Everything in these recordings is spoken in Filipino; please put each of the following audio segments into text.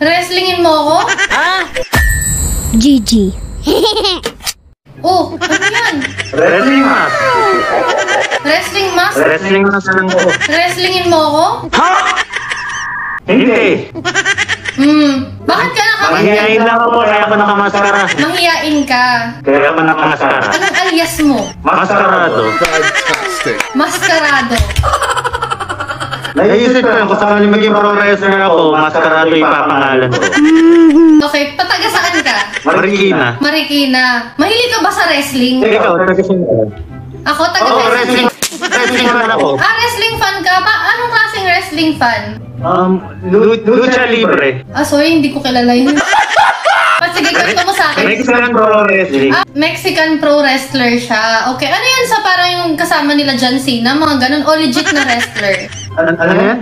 Wrestlingin mo ako? GG. Oh, ano yan? Wrestling mask. Wrestling mask? Wrestling mask lang ko. Wrestlingin mo ako? Hindi. Hmm, bakit ka nakamit? Mahihain lang ako kaya ako nakamaskara. Mahiyain ka. Kaya ako nakamaskara. Anong alias mo? Maskarado. Maskarado. Naisip ko lang kung sakali maging pro wrestler ako, maskarado ipapangalan ko. Okay, pataga saan ka? Marikina. Marikina. Mahilig ka ba sa wrestling? Ikaw, taga-saan ka? Ako, taga Oo, wrestling. Wrestling fan ako. Ah, wrestling fan ka? Pa anong klaseng wrestling fan? Um, lu- lucha libre. Ah, sorry, hindi ko kilala yun. Ah, sige, kwento mo sa akin. Mexican pro wrestling. Ah, Mexican pro wrestler siya. Okay, ano yan sa parang yung kasama nila John Cena, mga ganun, o legit na wrestler? Ano, ano yan?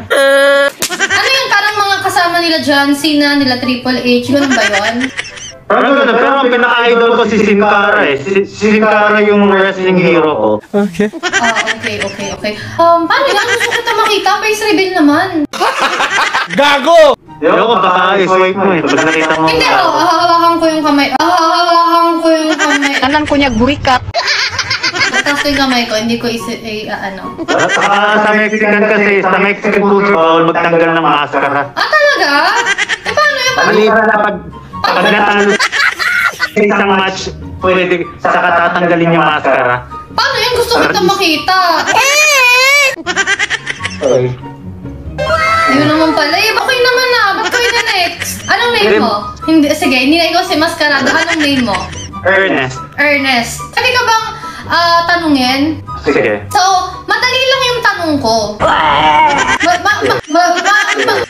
Ano yun, parang mga kasama nila John Cena, nila Triple H, ganun ba yun? Parang ganun, pero ang pinaka-idol ko si Sin Cara eh. Si, si Sin Cara yung wrestling hero ko. Ah, okay, okay, okay. Um, paano yan? Gusto kita makita, face reveal naman. Di ako, baka i-swipe mo eh. Pag nakita mo. Hindi, oh, hahawakan ko yung kamay. Ah, hahawakan ko yung kamay. Tanan ko niya burikat. Ko yung kamay ko, hindi ko isi, eh, ah, ano. Ah, sa Mexican kasi, sa Mexican culture, bawal magtanggal ng maskara. Ah, talaga? Eh, paano yun? Paano? Maliban na pag, pag natalo sa isang match, pwede, saka tatanggalin yung maskara. Paano yun? Gusto kita makita. Okay. Ayun naman pala. Eh, okay naman na. Ba't kayo na next? Anong name mo? Hindi, sige, hindi na ikaw si Mascarado. Anong name mo? Ernest. Ernest. Pwede ka bang ah, tanungin? Sige. So, madali lang yung tanong ko. Ma, ma, ma, ma, ma, ma-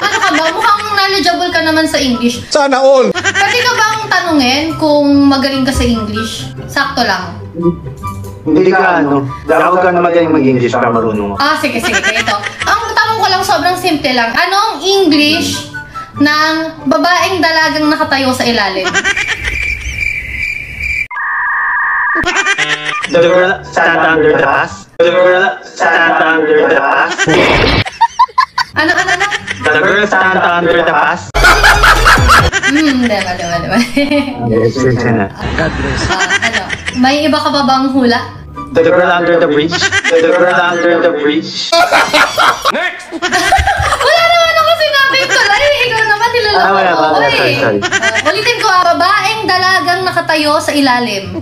ano ka ba? Mukhang knowledgeable ka naman sa English. Sana all. Pwede ka bang tanungin kung magaling ka sa English? Sakto lang. Hindi ka ano, daw ka na magaling mag-English para marunong. Ah, sige, sige. Ganito. Ang tanong ko lang sobrang simple lang. Anong English ng babaeng dalagang nakatayo sa ilalim? The girl stand under the pass. The girl stand under the pass. Ano, ano, ano? The girl stand under the pass. Hmm, diba, diba, diba. Yes, yes, yes. Ah, ano? May iba ka pa bang hula? The girl under the bridge. The girl under the bridge. Wala naman ako sinabi tuloy. Ikaw naman niloloko Ah, wala, wala. Sorry, sorry. Ah, ulitin ko, ah, babaeng dalagang nakatayo sa ilalim.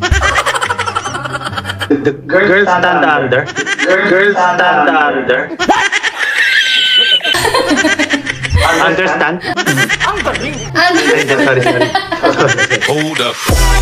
The girl stand under. Girl stand under. Understand? Ano? Sorry, sorry. Hold up.